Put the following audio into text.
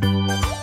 Música